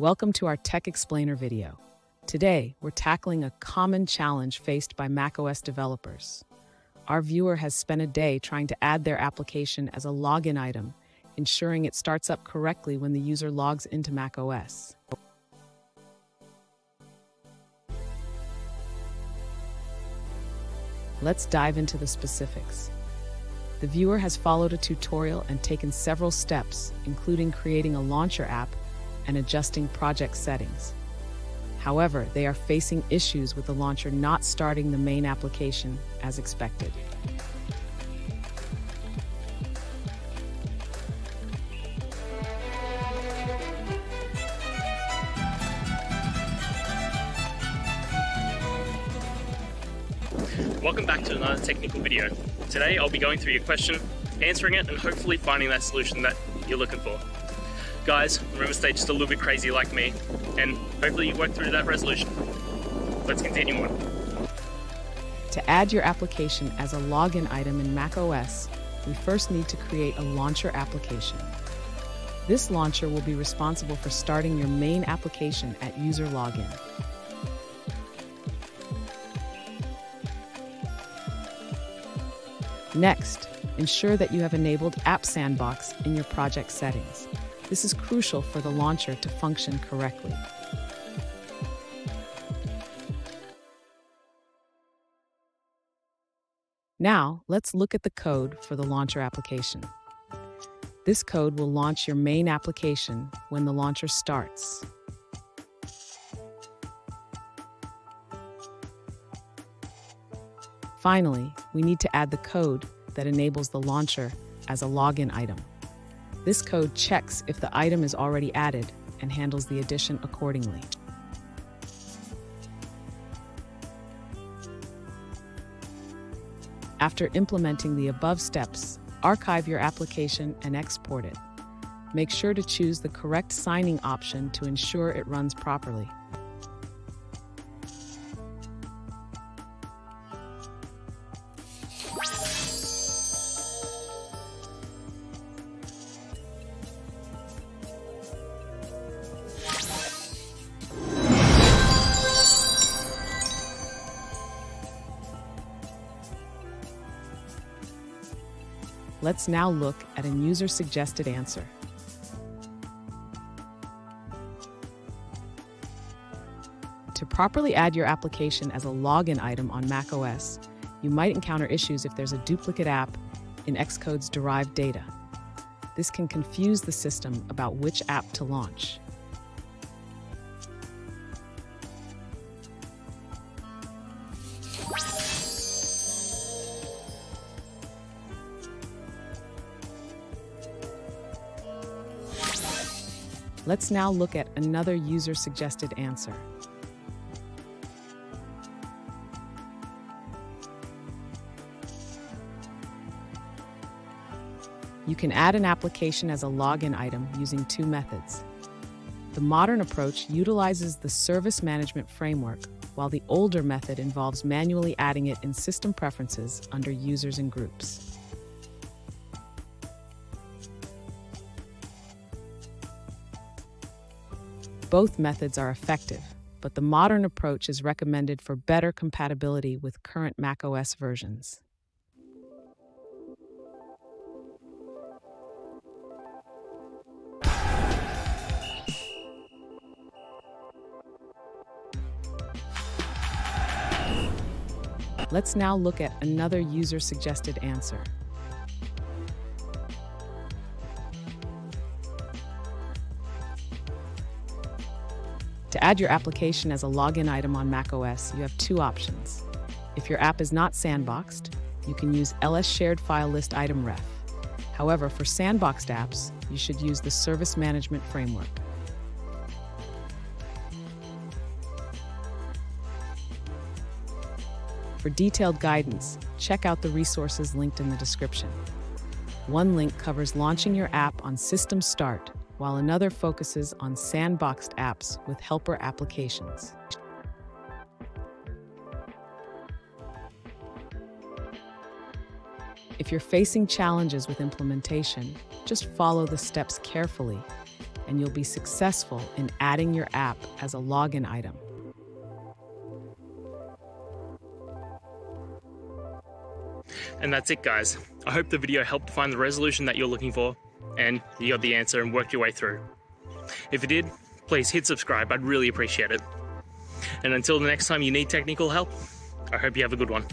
Welcome to our Tech Explainer video. Today, we're tackling a common challenge faced by macOS developers. Our viewer has spent a day trying to add their application as a login item, ensuring it starts up correctly when the user logs into macOS. Let's dive into the specifics. The viewer has followed a tutorial and taken several steps, including creating a launcher app and adjusting project settings. However, they are facing issues with the launcher not starting the main application as expected. Welcome back to another technical video. Today I'll be going through your question, answering it, and hopefully finding that solution that you're looking for. Guys, remember stay just a little bit crazy like me, and hopefully you work through that resolution. Let's continue on. To add your application as a login item in macOS, we first need to create a launcher application. This launcher will be responsible for starting your main application at user login. Next, ensure that you have enabled App Sandbox in your project settings. This is crucial for the launcher to function correctly. Now, let's look at the code for the launcher application. This code will launch your main application when the launcher starts. Finally, we need to add the code that enables the launcher as a login item. This code checks if the item is already added and handles the addition accordingly. After implementing the above steps, archive your application and export it. Make sure to choose the correct signing option to ensure it runs properly. Let's now look at an user-suggested answer. To properly add your application as a login item on macOS, you might encounter issues if there's a duplicate app in Xcode's derived data. This can confuse the system about which app to launch. Let's now look at another user-suggested answer. You can add an application as a login item using two methods. The modern approach utilizes the service management framework, while the older method involves manually adding it in system preferences under users and groups. Both methods are effective, but the modern approach is recommended for better compatibility with current macOS versions. Let's now look at another user-suggested answer. To add your application as a login item on macOS, you have two options. If your app is not sandboxed, you can use ls shared file list item ref. However, for sandboxed apps, you should use the Service Management Framework. For detailed guidance, check out the resources linked in the description. One link covers launching your app on System Start, while another focuses on sandboxed apps with helper applications. If you're facing challenges with implementation, just follow the steps carefully and you'll be successful in adding your app as a login item. And that's it, guys. I hope the video helped find the resolution that you're looking for and you got the answer and worked your way through. If it did, please hit subscribe. I'd really appreciate it. And until the next time you need technical help, I hope you have a good one.